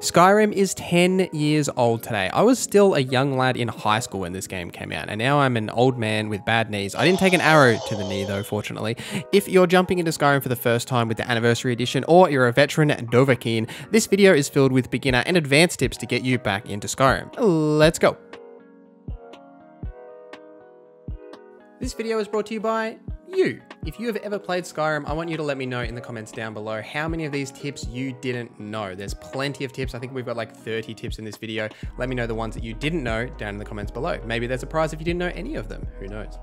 Skyrim is 10 years old today. I was still a young lad in high school when this game came out, and now I'm an old man with bad knees. I didn't take an arrow to the knee though, fortunately. If you're jumping into Skyrim for the first time with the Anniversary Edition, or you're a veteran Dovahkiin, this video is filled with beginner and advanced tips to get you back into Skyrim. Let's go. This video is brought to you by you. If you have ever played Skyrim, I want you to let me know in the comments down below how many of these tips you didn't know. There's plenty of tips. I think we've got like 30 tips in this video. Let me know the ones that you didn't know down in the comments below. Maybe there's a prize if you didn't know any of them. Who knows?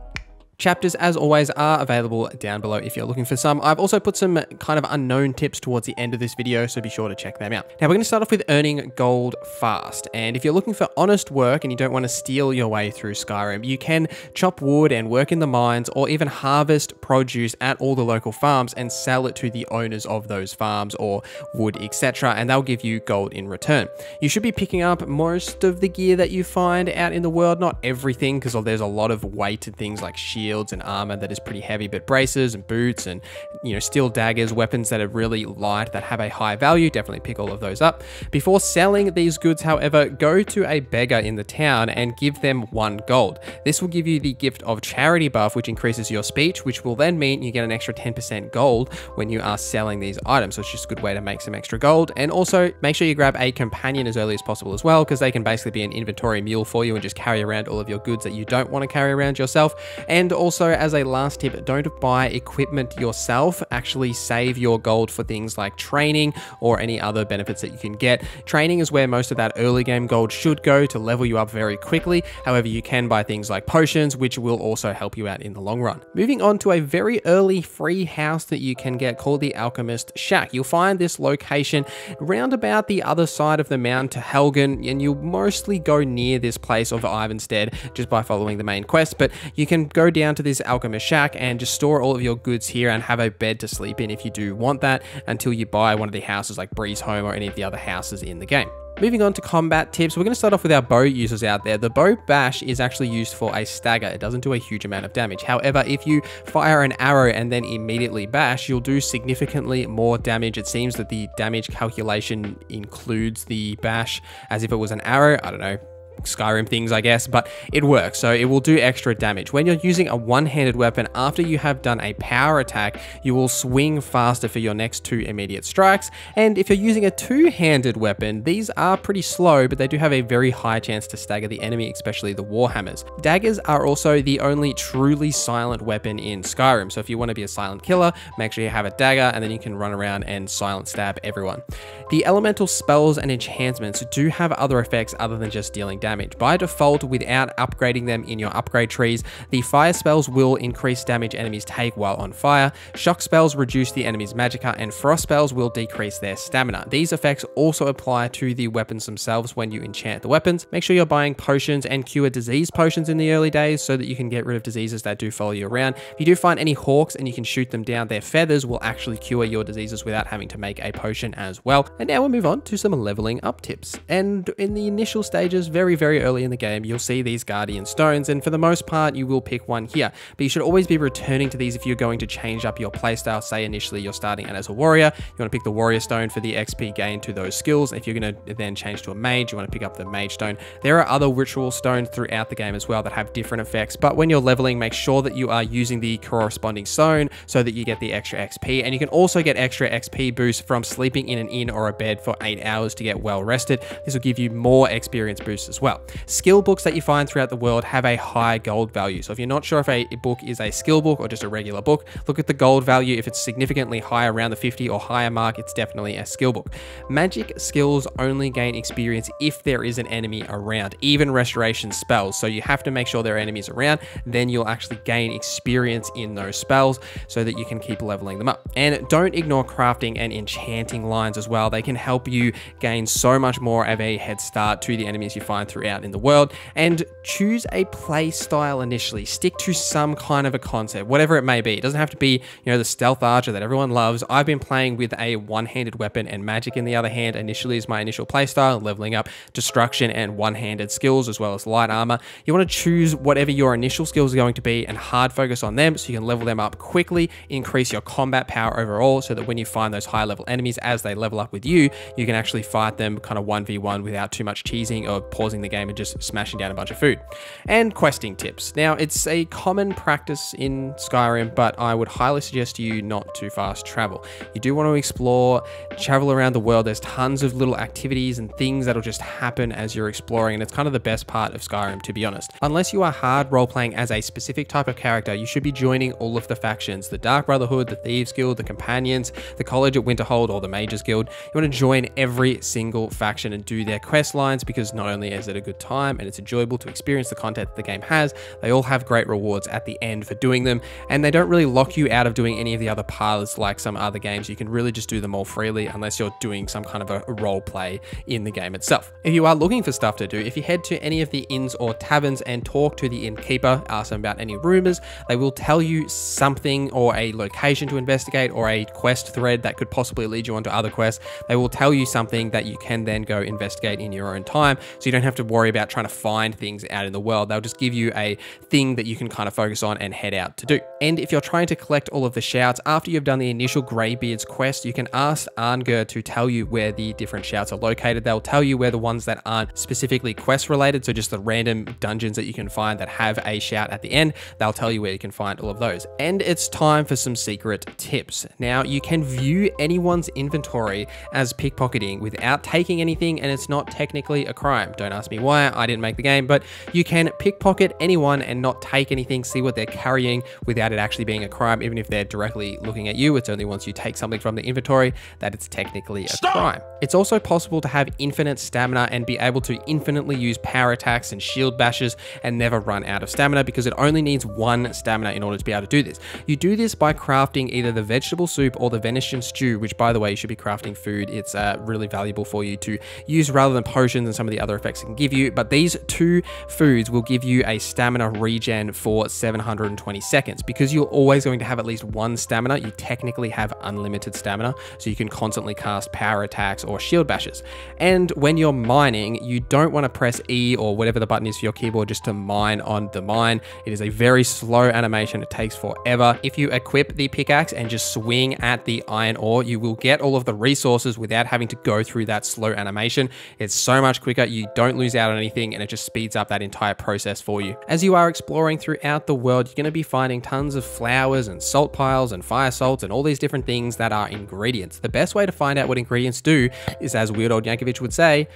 Chapters, as always, are available down below if you're looking for some. I've also put some kind of unknown tips towards the end of this video, so be sure to check them out. Now, we're going to start off with earning gold fast. And if you're looking for honest work and you don't want to steal your way through Skyrim, you can chop wood and work in the mines or even harvest produce at all the local farms and sell it to the owners of those farms or wood, etc. And they'll give you gold in return. You should be picking up most of the gear that you find out in the world, not everything, because there's a lot of weighted things like shields shields and armor that is pretty heavy, but braces and boots and you know steel daggers, weapons that are really light that have a high value, definitely pick all of those up. Before selling these goods, however, go to a beggar in the town and give them one gold. This will give you the gift of charity buff, which increases your speech, which will then mean you get an extra 10% gold when you are selling these items. So it's just a good way to make some extra gold. And also make sure you grab a companion as early as possible as well, because they can basically be an inventory mule for you and just carry around all of your goods that you don't want to carry around yourself. And also, as a last tip, don't buy equipment yourself. Actually, save your gold for things like training or any other benefits that you can get. Training is where most of that early game gold should go to level you up very quickly. However, you can buy things like potions, which will also help you out in the long run. Moving on to a very early free house that you can get called the Alchemist Shack. You'll find this location round about the other side of the mountain to Helgen, and you'll mostly go near this place of Ivarstead just by following the main quest, but you can go down to this Alchemist Shack and just store all of your goods here and have a bed to sleep in if you do want that until you buy one of the houses like Breeze Home or any of the other houses in the game. Moving on to combat tips, we're going to start off with our bow users out there. The bow bash is actually used for a stagger. It doesn't do a huge amount of damage. However, if you fire an arrow and then immediately bash, you'll do significantly more damage. It seems that the damage calculation includes the bash as if it was an arrow. I don't know Skyrim things, I guess, but it works, so it will do extra damage. When you're using a one-handed weapon, after you have done a power attack, you will swing faster for your next two immediate strikes, and if you're using a two-handed weapon, these are pretty slow, but they do have a very high chance to stagger the enemy, especially the Warhammers. Daggers are also the only truly silent weapon in Skyrim, so if you want to be a silent killer, make sure you have a dagger, and then you can run around and silent stab everyone. The elemental spells and enchantments do have other effects other than just dealing damage. By default, without upgrading them in your upgrade trees, the fire spells will increase damage enemies take while on fire, shock spells reduce the enemy's magicka, and frost spells will decrease their stamina. These effects also apply to the weapons themselves when you enchant the weapons. Make sure you're buying potions and cure disease potions in the early days so that you can get rid of diseases that do follow you around. If you do find any hawks and you can shoot them down, their feathers will actually cure your diseases without having to make a potion as well. And now we'll move on to some leveling up tips. And in the initial stages, very very, early in the game, you'll see these Guardian Stones, and for the most part, you will pick one here. But you should always be returning to these if you're going to change up your playstyle. Say initially you're starting out as a warrior, you want to pick the Warrior Stone for the XP gain to those skills. If you're going to then change to a mage, you want to pick up the Mage Stone. There are other ritual stones throughout the game as well that have different effects, but when you're leveling, make sure that you are using the corresponding stone so that you get the extra XP. And you can also get extra XP boost from sleeping in an inn or a bed for eight hours to get well rested. This will give you more experience boost as well well. Skill books that you find throughout the world have a high gold value. So if you're not sure if a book is a skill book or just a regular book, look at the gold value. If it's significantly high around the 50 or higher mark, it's definitely a skill book. Magic skills only gain experience if there is an enemy around, even restoration spells. So you have to make sure there are enemies around, then you'll actually gain experience in those spells so that you can keep leveling them up. And don't ignore crafting and enchanting lines as well. They can help you gain so much more of a head start to the enemies you find throughout in the world and choose a play style initially. Stick to some kind of a concept, whatever it may be. It doesn't have to be, you know, the stealth archer that everyone loves. I've been playing with a one-handed weapon and magic in the other hand initially is my initial play style, leveling up destruction and one-handed skills as well as light armor. You want to choose whatever your initial skills are going to be and hard focus on them so you can level them up quickly, increase your combat power overall so that when you find those high level enemies as they level up with you, you can actually fight them kind of 1v1 without too much cheesing or pausing the game and just smashing down a bunch of food. And questing tips. Now, it's a common practice in Skyrim, but I would highly suggest you not to fast travel. You do want to explore, travel around the world. There's tons of little activities and things that'll just happen as you're exploring, and it's kind of the best part of Skyrim, to be honest. Unless you are hard role playing as a specific type of character, you should be joining all of the factions the Dark Brotherhood, the Thieves Guild, the Companions, the College at Winterhold, or the Mages Guild. You want to join every single faction and do their quest lines because not only is it a good time and it's enjoyable to experience the content that the game has, they all have great rewards at the end for doing them, and they don't really lock you out of doing any of the other paths like some other games. You can really just do them all freely unless you're doing some kind of a role play in the game itself. If you are looking for stuff to do, if you head to any of the inns or taverns and talk to the innkeeper, ask them about any rumors, they will tell you something or a location to investigate or a quest thread that could possibly lead you onto other quests. They will tell you something that you can then go investigate in your own time so you don't have to worry about trying to find things out in the world. They'll just give you a thing that you can kind of focus on and head out to do. And if you're trying to collect all of the shouts after you've done the initial Greybeards quest, you can ask Arngeir to tell you where the different shouts are located. They'll tell you where the ones that aren't specifically quest related, so just the random dungeons that you can find that have a shout at the end, they'll tell you where you can find all of those. And it's time for some secret tips. Now, you can view anyone's inventory as pickpocketing without taking anything, and it's not technically a crime. Don't ask me why, I didn't make the game, but you can pickpocket anyone and not take anything, see what they're carrying without it actually being a crime, even if they're directly looking at you. It's only once you take something from the inventory that it's technically a Stop. crime. It's also possible to have infinite stamina and be able to infinitely use power attacks and shield bashes and never run out of stamina because it only needs one stamina in order to be able to do this. You do this by crafting either the vegetable soup or the venison stew, which by the way, you should be crafting food. It's uh, really valuable for you to use rather than potions and some of the other effects it can give you. But these two foods will give you a stamina regen for 720 seconds. Because you're always going to have at least one stamina, you technically have unlimited stamina, so you can constantly cast power attacks or shield bashes. And when you're mining, you don't want to press E or whatever the button is for your keyboard just to mine on the mine. It is a very slow animation. It takes forever. If you equip the pickaxe and just swing at the iron ore, you will get all of the resources without having to go through that slow animation. It's so much quicker. You don't out on anything and it just speeds up that entire process for you. As you are exploring throughout the world, you're going to be finding tons of flowers and salt piles and fire salts and all these different things that are ingredients. The best way to find out what ingredients do is, as Weird Al Yankovic would say,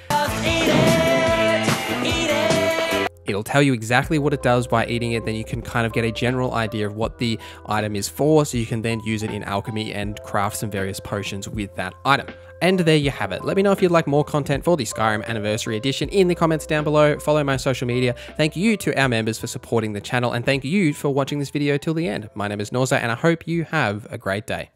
It'll tell you exactly what it does by eating it, then you can kind of get a general idea of what the item is for, so you can then use it in alchemy and craft some various potions with that item. And there you have it. Let me know if you'd like more content for the Skyrim Anniversary Edition in the comments down below. Follow my social media. Thank you to our members for supporting the channel, and thank you for watching this video till the end. My name is NorZZa, and I hope you have a great day.